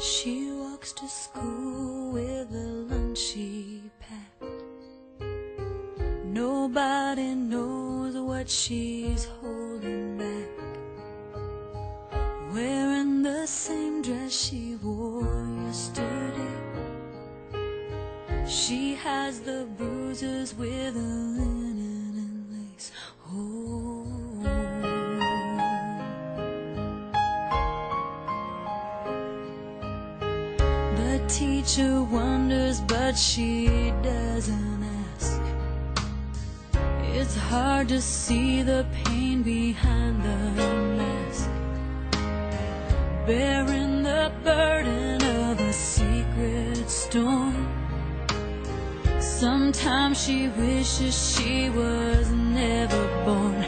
to school with a lunch she packed. Nobody knows what she's holding back. Wearing the same dress she wore yesterday. She has the bruises with a teacher wonders, but she doesn't ask. It's hard to see the pain behind the mask. Bearing the burden of a secret storm. Sometimes she wishes she was never born.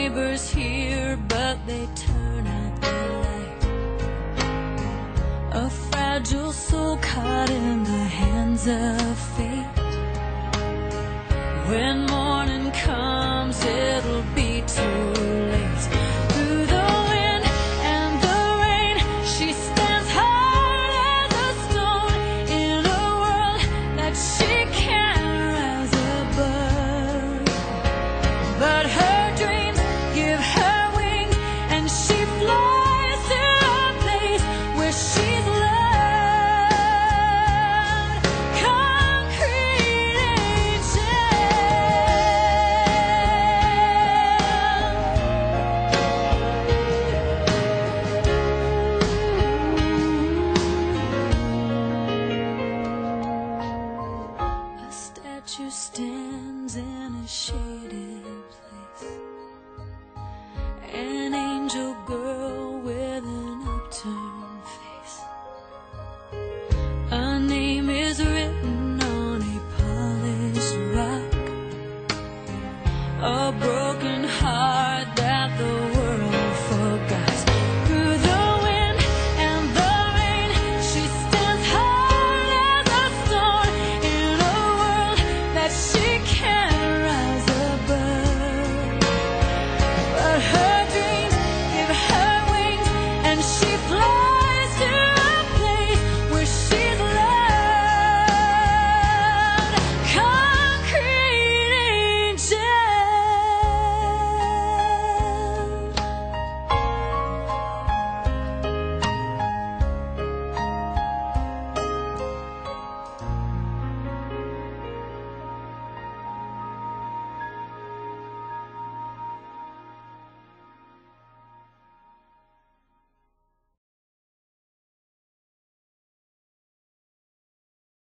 Neighbors hear, but they turn out the light. A fragile soul caught in the hands of you stand.